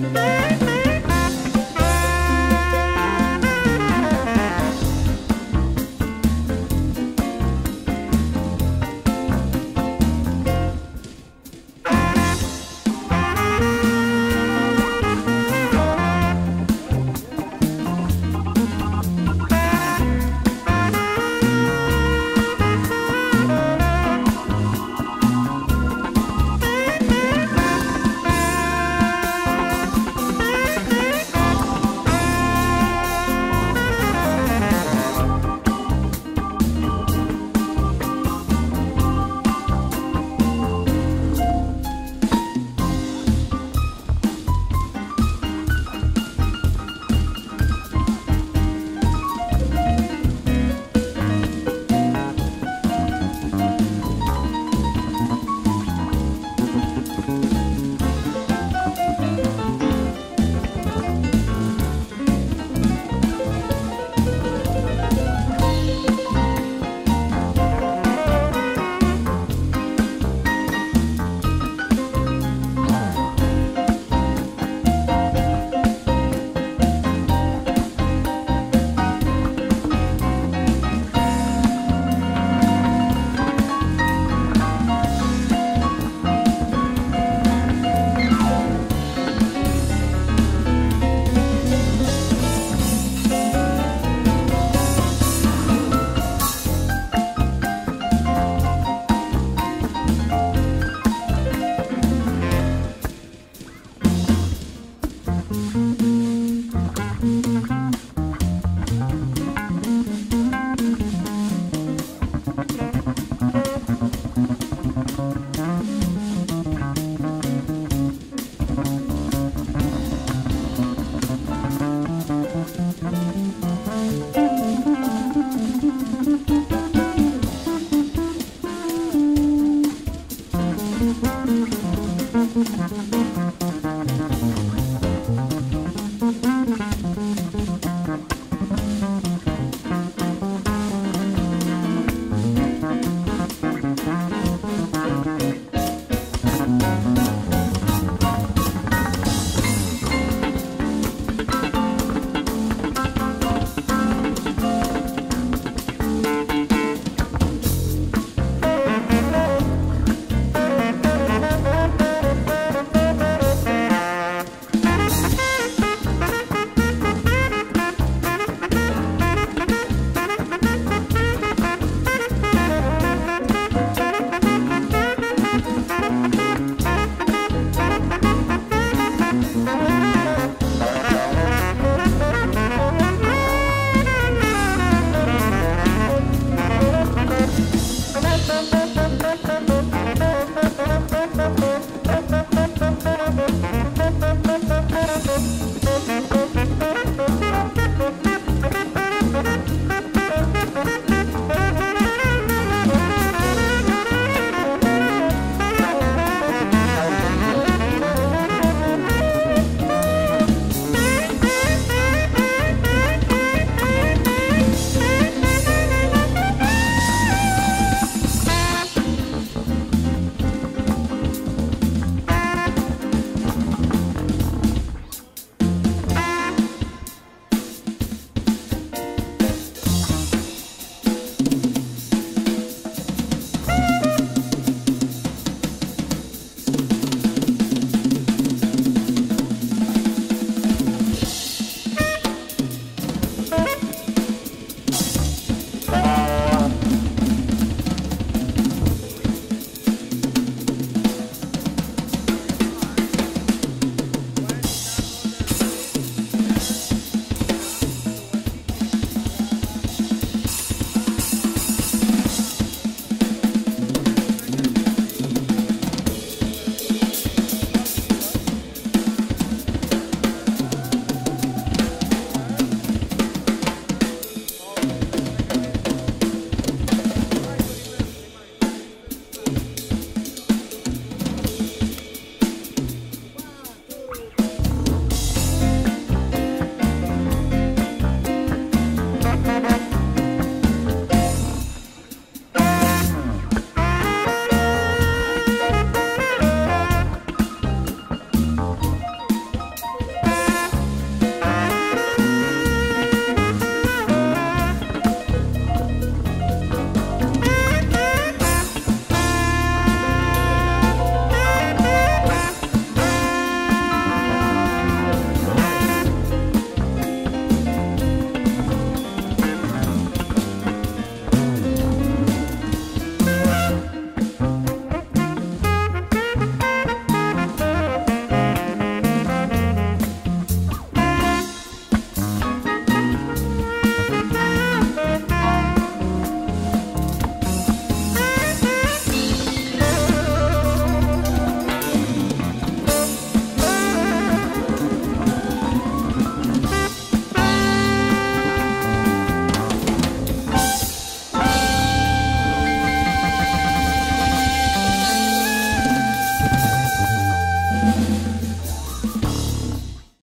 Baby.